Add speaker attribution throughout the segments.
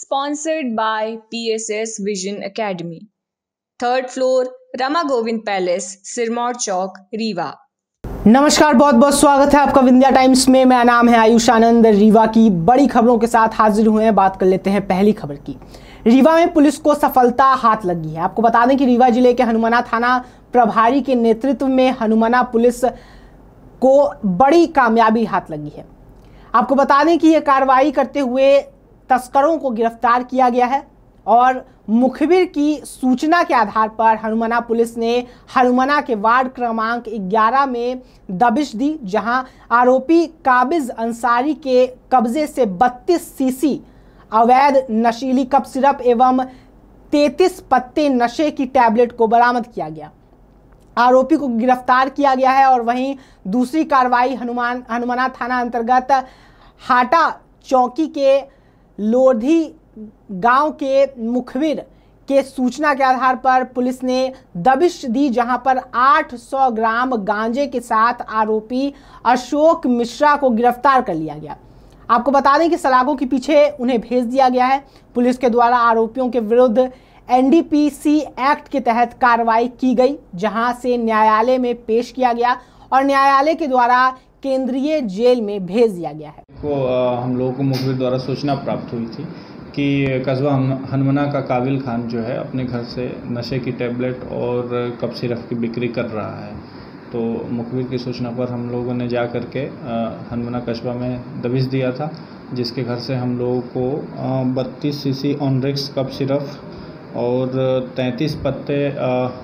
Speaker 1: sponsored by PSS Vision Academy. Third floor, Rama Govind Palace, Sirmaur Chowk, Rewa
Speaker 2: नमस्कार बहुत बहुत स्वागत है आपका विंध्या टाइम्स में। मेरा नाम है आयुष आनंद। रीवा की बड़ी खबरों के साथ हाजिर हुए हैं। बात कर लेते हैं पहली खबर की। रीवा में पुलिस को सफलता हाथ लगी है। आपको बता दें कि रीवा ज़िले के हनुमाना थाना प्रभारी के नेतृत्व में हनुमाना पुलिस को बड़ी कामयाबी हाथ लगी है। आपको बता दें कि यह कार्रवाई करते हुए तस्करों को गिरफ़्तार किया गया है और मुखबिर की सूचना के आधार पर हनुमना पुलिस ने हनुमना के वार्ड क्रमांक 11 में दबिश दी, जहाँ आरोपी काबिज अंसारी के कब्जे से 32 सीसी, अवैध नशीली कप सिरप एवं 33 पत्ते नशे की टैबलेट को बरामद किया गया। आरोपी को गिरफ़्तार किया गया है और वहीं दूसरी कार्रवाई हनुमान, हनुमना थाना अंतर्गत हाटा चौकी के लोधी गाँव के मुखबिर के सूचना के आधार पर पुलिस ने दबिश दी, जहाँ पर 800 ग्राम गांजे के साथ आरोपी अशोक मिश्रा को गिरफ़्तार कर लिया गया। आपको बता दें कि सलाखों के पीछे उन्हें भेज दिया गया है। पुलिस के द्वारा आरोपियों के विरुद्ध एनडीपीसी एक्ट के तहत कार्रवाई की गई, जहाँ से न्यायालय में पेश किया गया और न्यायालय के द्वारा केंद्रीय जेल में भेज दिया गया है।
Speaker 3: को हम लोगों को मुखबिर द्वारा सूचना प्राप्त हुई थी कि कस्बा हनमना का काबिल खान जो है अपने घर से नशे की टैबलेट और कप सिरप की बिक्री कर रहा है। तो मुखबिर की सूचना पर हम लोगों ने जा कर के हनमना कस्बा में दबिश दिया था, जिसके घर से हम लोगों को बत्तीस सी ऑनरिक्स कप सिरप और तैंतीस पत्ते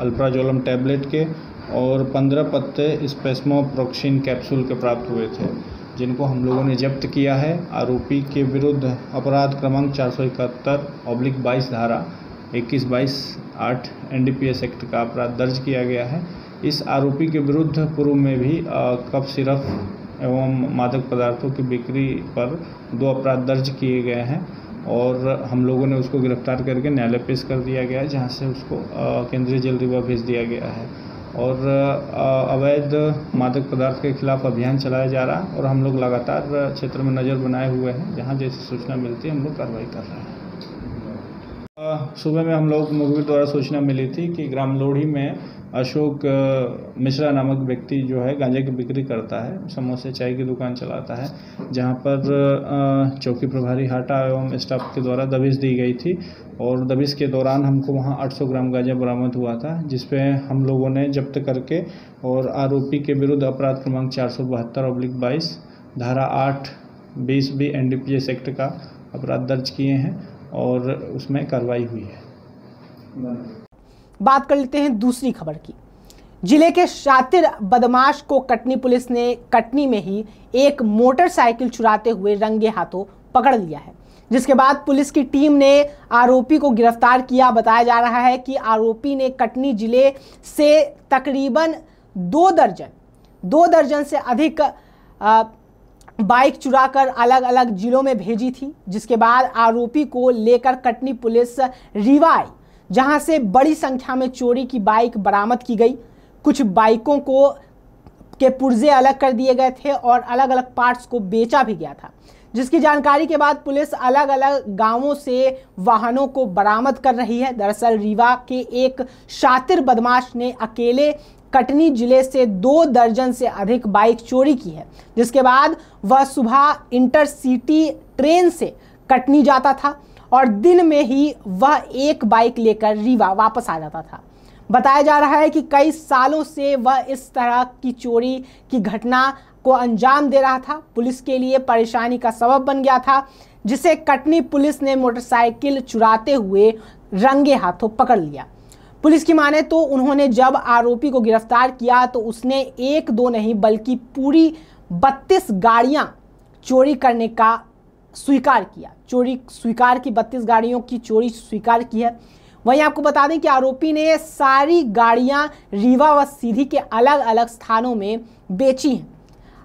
Speaker 3: अल्प्राजोलम टैबलेट के और पंद्रह पत्ते स्पेस्मोप्रोक्सिन कैप्सूल के प्राप्त हुए थे, जिनको हम लोगों ने जब्त किया है। आरोपी के विरुद्ध अपराध क्रमांक चार सौ इकहत्तर ऑब्लिक बाईस धारा इक्कीस बाईस आठ एन एक्ट का अपराध दर्ज किया गया है। इस आरोपी के विरुद्ध पूर्व में भी कप सिरप एवं मादक पदार्थों की बिक्री पर दो अपराध दर्ज किए गए हैं और हम लोगों ने उसको गिरफ़्तार करके न्यायालय पेश कर दिया गया है, जहाँ से उसको केंद्रीय जेल रिवा भेज दिया गया है। और अवैध मादक पदार्थ के खिलाफ अभियान चलाया जा रहा है और हम लोग लगातार क्षेत्र में नज़र बनाए हुए हैं। जहाँ जैसी सूचना मिलती है, हम लोग कार्रवाई कर रहे हैं। सुबह में हम लोग मुखबिर द्वारा सूचना मिली थी कि ग्राम लोढ़ी में अशोक मिश्रा नामक व्यक्ति जो है गांजे की बिक्री करता है, समोसे, चाय की दुकान चलाता है, जहाँ पर चौकी प्रभारी हाटा एवं स्टाफ के द्वारा दबिश दी गई थी और दबिश के दौरान हमको वहाँ 800 ग्राम गांजा बरामद हुआ था, जिसपे हम लोगों ने जब्त करके और आरोपी के विरुद्ध अपराध क्रमांक चार सौ बहत्तर अब्लिक बाईस, धारा आठ, बीस B N D P S act का अपराध दर्ज किए हैं और उसमें कार्रवाई हुई है।
Speaker 2: बात कर लेते हैं दूसरी खबर की। ज़िले के शातिर बदमाश को कटनी पुलिस ने कटनी में ही एक मोटरसाइकिल चुराते हुए रंगे हाथों पकड़ लिया है। जिसके बाद पुलिस की टीम ने आरोपी को गिरफ़्तार किया। बताया जा रहा है कि आरोपी ने कटनी ज़िले से तकरीबन दो दर्जन दो दर्जन से अधिक बाइक चुराकर अलग अलग जिलों में भेजी थी। जिसके बाद आरोपी को लेकर कटनी पुलिस रीवा आई जहाँ से बड़ी संख्या में चोरी की बाइक बरामद की गई। कुछ बाइकों को के पुर्जे अलग कर दिए गए थे और अलग अलग पार्ट्स को बेचा भी गया था। जिसकी जानकारी के बाद पुलिस अलग अलग गाँवों से वाहनों को बरामद कर रही है। दरअसल रीवा के एक शातिर बदमाश ने अकेले कटनी ज़िले से दो दर्जन से अधिक बाइक चोरी की है, जिसके बाद वह सुबह इंटरसिटी ट्रेन से कटनी जाता था। और दिन में ही वह एक बाइक लेकर रीवा वापस आ जाता था। बताया जा रहा है कि कई सालों से वह इस तरह की चोरी की घटना को अंजाम दे रहा था। पुलिस के लिए परेशानी का सबब बन गया था, जिसे कटनी पुलिस ने मोटरसाइकिल चुराते हुए रंगे हाथों पकड़ लिया। पुलिस की माने तो उन्होंने जब आरोपी को गिरफ़्तार किया तो उसने एक दो नहीं, बल्कि पूरी बत्तीस गाड़ियाँ चोरी करने का स्वीकार किया। चोरी स्वीकार की बत्तीस गाड़ियों की चोरी स्वीकार की है। वहीं आपको बता दें कि आरोपी ने सारी गाड़ियाँ रीवा व सीधी के अलग अलग स्थानों में बेची हैं।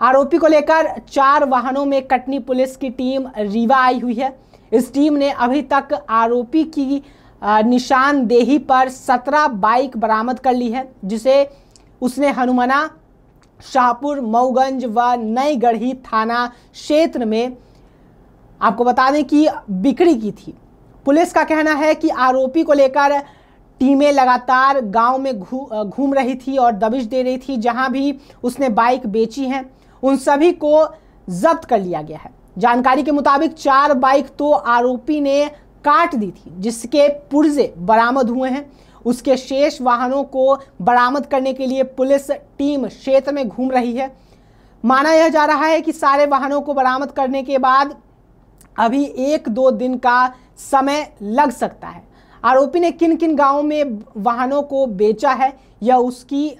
Speaker 2: आरोपी को लेकर चार वाहनों में कटनी पुलिस की टीम रीवा आई हुई है। इस टीम ने अभी तक आरोपी की निशानदेही पर सत्रह बाइक बरामद कर ली है, जिसे उसने हनुमाना, शाहपुर, मऊगंज व नई थाना क्षेत्र में आपको बता दें कि बिक्री की थी। पुलिस का कहना है कि आरोपी को लेकर टीमें लगातार गाँव में घूम गु, रही थी और दबिश दे रही थी जहाँ भी उसने बाइक बेची हैं उन सभी को जब्त कर लिया गया है। जानकारी के मुताबिक चार बाइक तो आरोपी ने काट दी थी जिसके पुर्जे बरामद हुए हैं। उसके शेष वाहनों को बरामद करने के लिए पुलिस टीम क्षेत्र में घूम रही है। माना यह जा रहा है कि सारे वाहनों को बरामद करने के बाद अभी एक दो दिन का समय लग सकता है। आरोपी ने किन किन गाँवों में वाहनों को बेचा है यह उसकी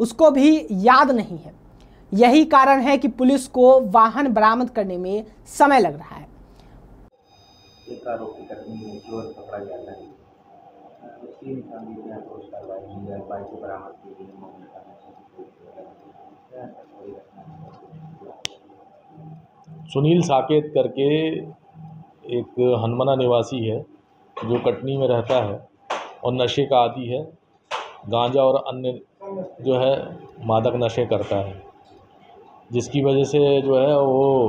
Speaker 2: उसको भी याद नहीं है। यही कारण है कि पुलिस को वाहन बरामद करने में समय लग रहा है। एक आरोपी पकड़ा गया था।
Speaker 4: सुनील साकेत करके एक हनमना निवासी है, जो कटनी में रहता है और नशे का आदि है। गांजा और अन्य जो है, मादक नशे करता है। जिसकी वजह से जो है, वो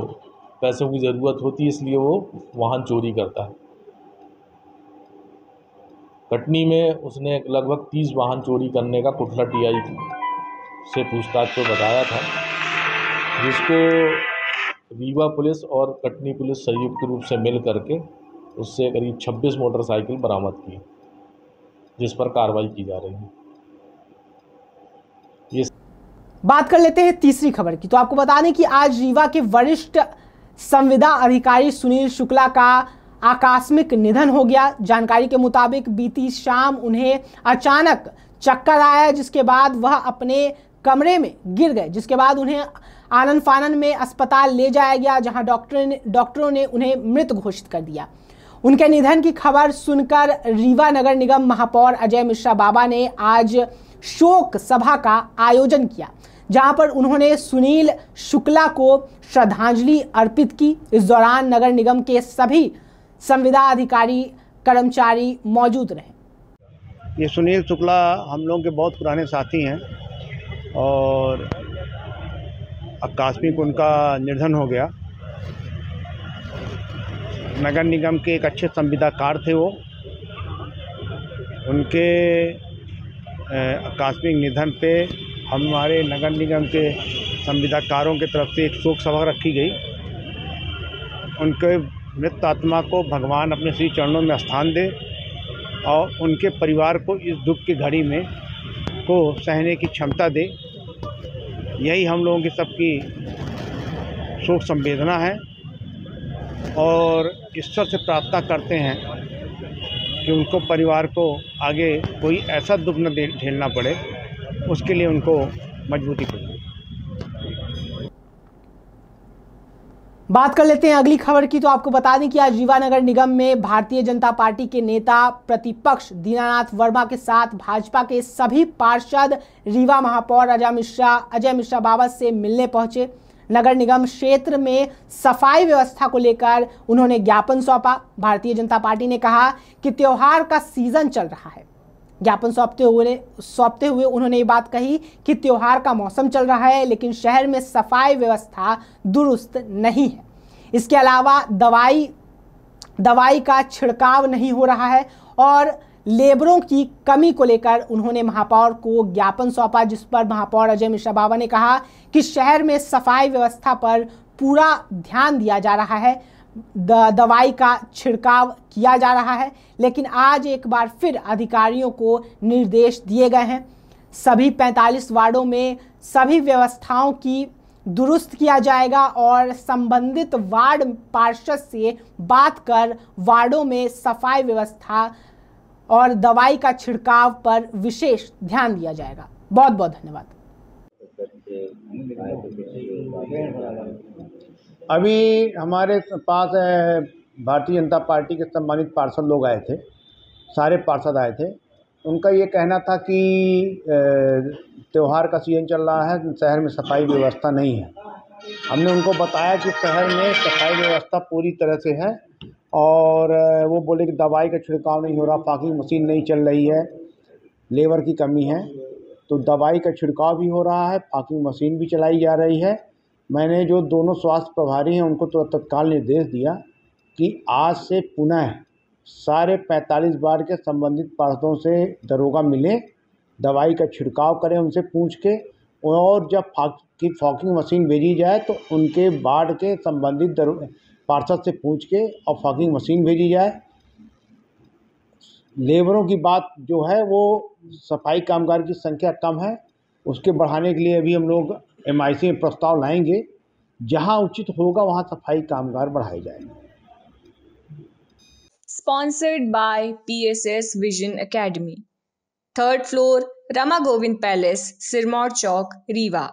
Speaker 4: पैसों की ज़रूरत होती है, इसलिए वो वाहन चोरी करता है। कटनी में उसने लगभग तीस वाहन चोरी करने का कुठला टीआई से पूछताछ को बताया था, जिसको रीवा पुलिस और कटनी पुलिस संयुक्त रूप से मिल करके उससे करीब 26 मोटरसाइकिल बरामद की, जिस पर कार्रवाई की जा रही है।
Speaker 2: ये बात कर लेते हैं तीसरी खबर की। तो आपको बता दें कि आज रीवा के वरिष्ठ संविदा अधिकारी सुनील शुक्ला का आकस्मिक निधन हो गया। जानकारी के मुताबिक बीती शाम उन्हें अचानक चक्कर आया, जिसके बाद वह अपने कमरे में गिर गए, जिसके बाद उन्हें आनंद फानन में अस्पताल ले जाया गया, जहाँ डॉक्टर डॉक्टरों ने उन्हें मृत घोषित कर दिया। उनके निधन की खबर सुनकर रीवा नगर निगम महापौर अजय मिश्रा बाबा ने आज शोक सभा का आयोजन किया, जहाँ पर उन्होंने सुनील शुक्ला को श्रद्धांजलि अर्पित की। इस दौरान नगर निगम के सभी संविदा अधिकारी, कर्मचारी मौजूद रहे।
Speaker 5: ये सुनील शुक्ला हम लोग के बहुत पुराने साथी हैं और आकस्मिक उनका निधन हो गया। नगर निगम के एक अच्छे संविदाकार थे वो। उनके आकस्मिक निधन पे हमारे नगर निगम के संविदाकारों की तरफ़ से एक शोक सभा रखी गई। उनके मृत आत्मा को भगवान अपने श्री चरणों में स्थान दे और उनके परिवार को इस दुख की घड़ी में को सहने की क्षमता दे। यही हम लोगों की सबकी शोक संवेदना है और ईश्वर से प्रार्थना करते हैं कि उनको परिवार को आगे कोई ऐसा दुख न झेलना पड़े, उसके लिए उनको मजबूती करें।
Speaker 2: बात कर लेते हैं अगली खबर की तो आपको बता दें कि आज रीवा नगर निगम में भारतीय जनता पार्टी के नेता प्रतिपक्ष दीनानाथ वर्मा के साथ भाजपा के सभी पार्षद रीवा महापौर अजय मिश्रा अजय मिश्रा बाबा से मिलने पहुँचे। नगर निगम क्षेत्र में सफ़ाई व्यवस्था को लेकर उन्होंने ज्ञापन सौंपा। भारतीय जनता पार्टी ने कहा कि त्यौहार का सीज़न चल रहा है। ज्ञापन सौंपते हुए सौंपते हुए उन्होंने ये बात कही कि त्योहार का मौसम चल रहा है, लेकिन शहर में सफ़ाई व्यवस्था दुरुस्त नहीं है। इसके अलावा दवाई दवाई का छिड़काव नहीं हो रहा है और लेबरों की कमी को लेकर उन्होंने महापौर को ज्ञापन सौंपा, जिस पर महापौर अजय मिश्रा बाबा ने कहा कि शहर में सफ़ाई व्यवस्था पर पूरा ध्यान दिया जा रहा है। दवाई का छिड़काव किया जा रहा है, लेकिन आज एक बार फिर अधिकारियों को निर्देश दिए गए हैं। सभी 45 वार्डों में सभी व्यवस्थाओं की दुरुस्त किया जाएगा और संबंधित वार्ड पार्षद से बात कर वार्डों में सफ़ाई व्यवस्था और दवाई का छिड़काव पर विशेष ध्यान दिया जाएगा। बहुत बहुत धन्यवाद
Speaker 5: अभी हमारे पास भारतीय जनता पार्टी के सम्मानित पार्षद लोग आए थे, सारे पार्षद आए थे। उनका ये कहना था कि त्यौहार का सीज़न चल रहा है, शहर में सफ़ाई व्यवस्था नहीं है। हमने उनको बताया कि शहर में सफ़ाई व्यवस्था पूरी तरह से है और वो बोले कि दवाई का छिड़काव नहीं हो रहा, पाकिंग मशीन नहीं चल रही है, लेबर की कमी है। तो दवाई का छिड़काव भी हो रहा है, पाकिंग मशीन भी चलाई जा रही है मैंने जो दोनों स्वास्थ्य प्रभारी हैं, उनको तो तत्काल निर्देश दिया कि आज से पुनः सारे 45 बार के संबंधित पार्षदों से दरोगा मिलें, दवाई का छिड़काव करें उनसे पूछ के, और जब फाक की फॉकिंग मशीन भेजी जाए तो उनके वार्ड के संबंधित दरो, पार्षद से पूछ के और फॉकिंग मशीन भेजी जाए। लेबरों की बात जो है वो सफ़ाई कामगार की संख्या कम है, उसके बढ़ाने के लिए अभी हम लोग एमआईसी में प्रस्ताव लाएँगे, जहाँ उचित होगा वहाँ सफ़ाई कामगार बढ़ाए जाएँगे।
Speaker 1: Sponsored by P S S vision academy third floor Rama Govind palace Sirmour Chowk Rewa